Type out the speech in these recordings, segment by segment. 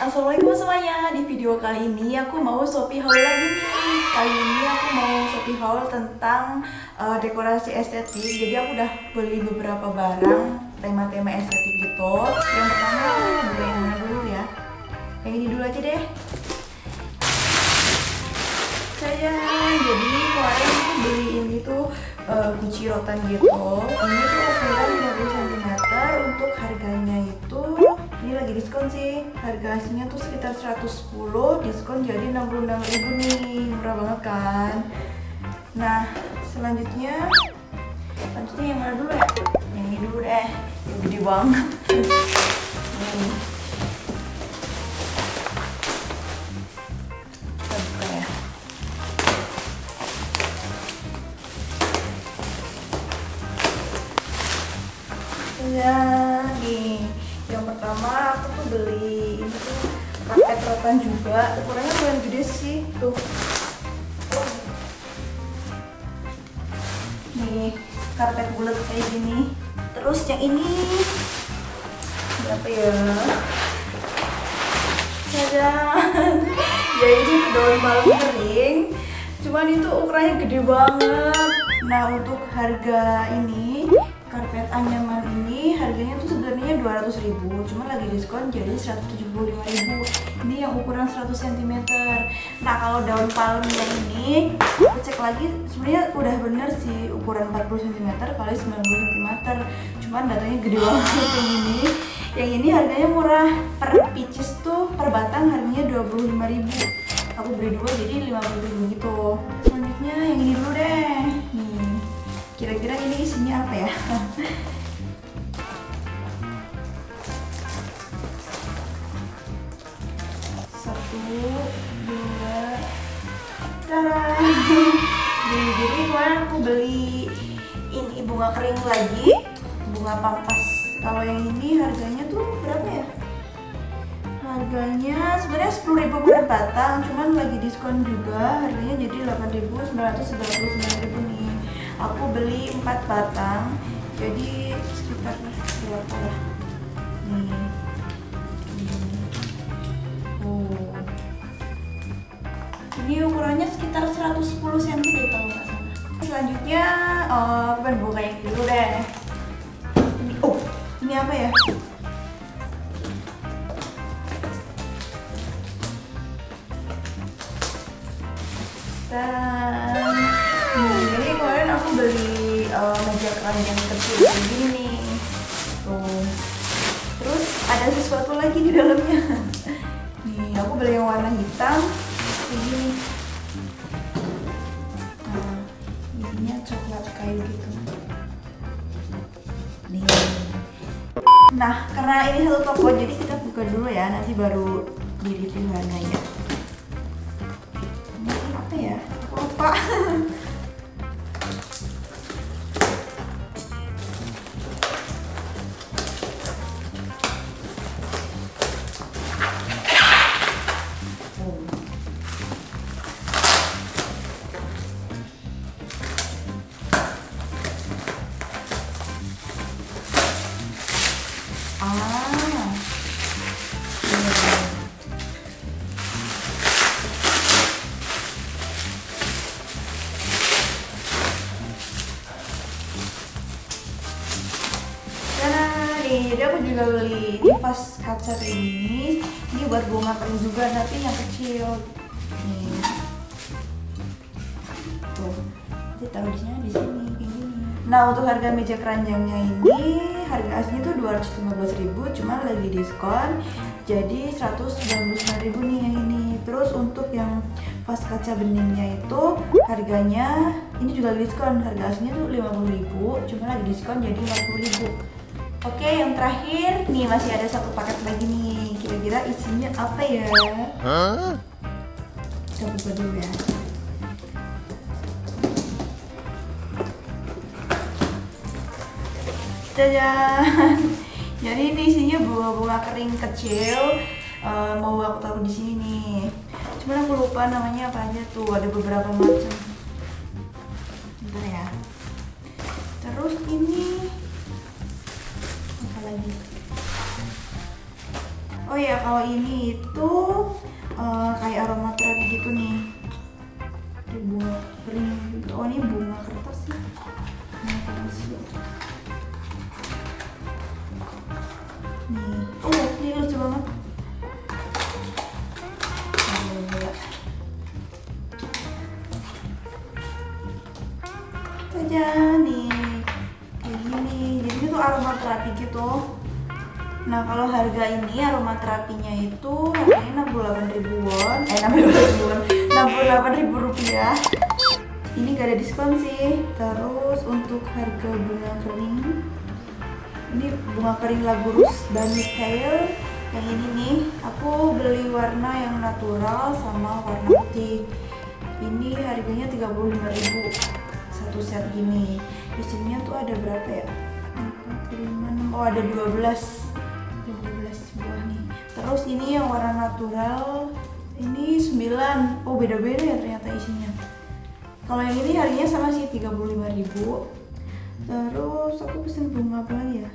Assalamualaikum semuanya. Di video kali ini aku mau Shopee haul lagi nih. Kali ini aku mau Shopee haul tentang uh, dekorasi estetik. Jadi aku udah beli beberapa barang tema-tema estetik gitu. Yang pertama beli yang mana dulu ya? Yang ini dulu aja deh. Saya jadi kemarin aku beli ini tuh uh, Gucci rotan gitu. Ini tuh ukuran 50 cm Untuk harganya itu ini lagi diskon sih. Harga aslinya tuh sekitar 110 diskon jadi 66 ribu nih. Murah banget kan? Nah selanjutnya selanjutnya yang mana dulu ya? Yang ini dulu deh. Gede banget. Nih kita beli ini tuh rotan juga. Ukurannya lumayan gede sih tuh. Nih karpet bulat kayak gini. Terus yang ini berapa ya? Cadan ya ini daun malam kering. Cuman itu ukurannya gede banget. Nah untuk harga ini karpet anyaman ini harganya tuh sebenarnya 200 ribu cuma lagi diskon jadi 175 ribu. Ini yang ukuran 100 cm nah kalau daun palm yang ini aku cek lagi sebenarnya udah bener sih ukuran 40 cm kali 90 cm cuman datanya gede banget yang ini. Yang ini harganya murah. Per pieces tuh per batang harganya 25 ribu. Aku beli dua jadi 50 ribu gitu. Selanjutnya yang ini dulu deh. Nih kira-kira ini isinya apa ya kemarin aku beli ini bunga kering lagi. Bunga pampas. Kalau yang ini harganya tuh berapa ya? Harganya sebenarnya 10.000 per batang cuman lagi diskon juga. Harganya jadi 8.999 nih. Aku beli 4 batang jadi sekitar berapa ya? Oh. Ini ukurannya sekitar 110 cm deh kalau selanjutnya uh, aku pengen buka yang dulu deh. Ini, oh ini apa ya? Dan hmm, jadi kemarin aku beli uh, meja keranjang kecil kayak gini nih. Tuh. Terus ada sesuatu lagi di dalamnya. Nih aku beli yang warna hitam nah karena ini satu toko jadi kita buka dulu ya. Nanti baru di review harganya apa ya? Lupa ah. Jadi aku juga beli di vas kaca gini ini buat bunga kering juga tapi yang kecil nih tuh nanti taruh di sini di sini nah untuk harga meja keranjangnya ini harga aslinya tuh 215.000 cuma lagi diskon jadi 199.000 nih yang ini terus untuk yang vas kaca beningnya itu harganya ini juga lagi diskon harga aslinya tuh 50.000 cuma lagi diskon jadi 40.000 Oke, yang terakhir nih masih ada satu paket lagi nih. Kira-kira isinya apa ya? Huh? Kita buka dulu ya. Jajan. Jadi ini isinya bunga-bunga kering kecil. Uh, mau aku taruh di sini nih. Cuman aku lupa namanya apa aja tuh. Ada beberapa macam. Bentar ya. Terus ini apa lagi? Oh ya kalau ini itu uh, kayak aromaterapi gitu nih Ada bunga kering oh ini bunga kertas sih bunga palsu nih oh ini lucu banget. Tada nih kayak gini. Jadi itu aromaterapi gitu. Nah kalau harga ini aromaterapinya itu harganya 68 ribu won. Eh 68 ribu won. 68 ribu rupiah. Ini gak ada diskon sih. Terus untuk harga bunga kering Ini bunga kering Laburus dan Mikhail Yang ini nih Aku beli warna yang natural sama warna putih. Ini harganya 35 ribu Satu set gini. Isinya tuh ada berapa ya? 4, 5, 6, oh ada 12 12 buah nih. Terus ini yang warna natural ini 9 oh beda-beda ya ternyata isinya. Kalau yang ini harganya sama sih 35.000 terus aku pesen bunga apa lagi ya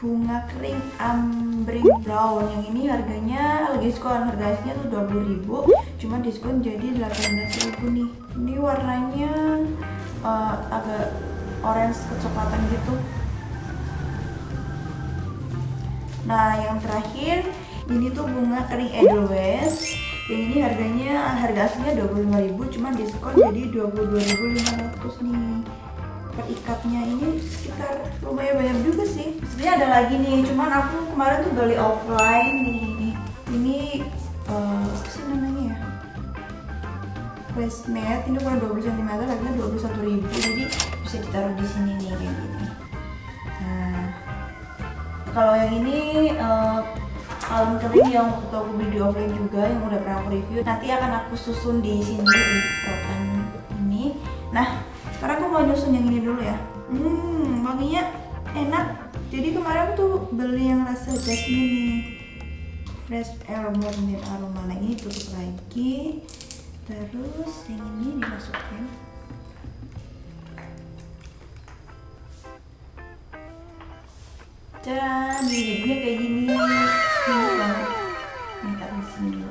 bunga kering ambring brown yang ini harganya lagi diskon harga aslinya tuh 20.000 cuma diskon jadi 18.000 nih ini warnanya uh, agak orange kecoklatan gitu Nah, yang terakhir ini tuh bunga kering Edelweiss. Yang ini harganya harga aslinya 25.000 cuma diskon jadi 22.500 nih. Per ikatnya ini sekitar lumayan banyak juga sih. Sebenarnya ada lagi nih, cuman aku kemarin tuh beli offline nih. Ini uh, apa sih namanya ya? Placemat ini ukuran 20 cm harganya 21.000 jadi bisa ditaruh di sini nih kayak gini. Nah, kalau yang ini uh, kalung kering yang aku beli di offline juga yang udah pernah aku review nanti akan aku susun di sini di dulu ya. Hmm wanginya enak. Jadi kemarin tuh beli yang rasa jasmine nih. Fresh air morning aroma nah ini tutup lagi. Terus yang ini dimasukin Caran, nih jadinya kayak gini. Enak banget. Nih taruh di sini. Dulu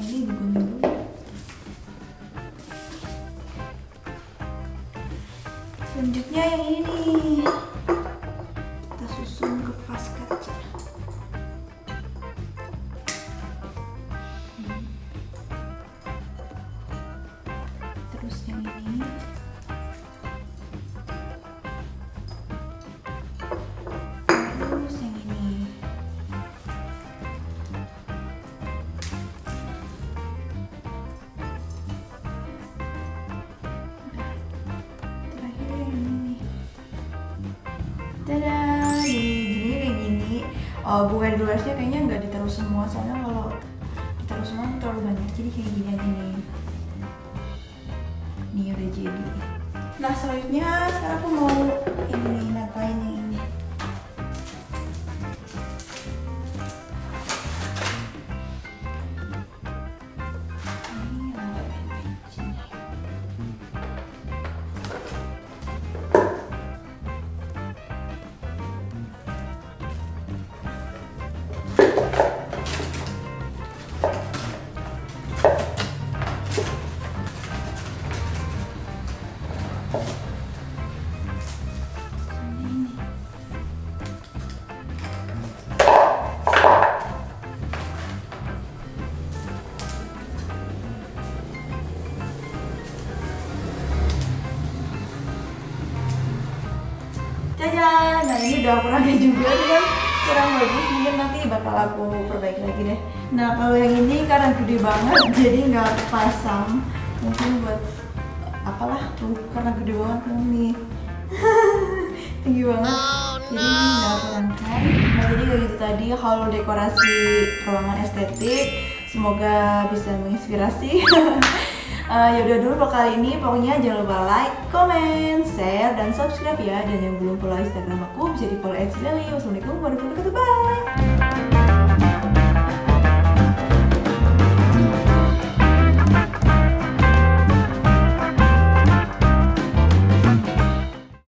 Ini digunting Selanjutnya yang ini. Kita susun ke vas kaca oh, bunga luarsnya kayaknya nggak ditaruh semua soalnya kalau ditaruh semua terlalu banyak. Jadi kayak gini aja nih. Nih udah jadi. Nah selanjutnya sekarang aku mau ini natain yang Caca, nah ini udah aku pakai juga kan kurang bagus mungkin nanti bakal aku perbaiki lagi deh. Nah kalau yang ini karena gede banget jadi nggak aku pasang. Mungkin buat apalah tuh karena gede banget kan nih. Tinggi banget. Jadi ini nggak aku angkat. Nah jadi kayak gitu tadi haul dekorasi ruangan estetik. Semoga bisa menginspirasi. Eh, yaudah dulu untuk kali ini. Pokoknya jangan lupa like, comment, share, dan subscribe ya. Dan yang belum follow instagram aku bisa di follow at Wassalamualaikum warahmatullahi wabarakatuh. Bye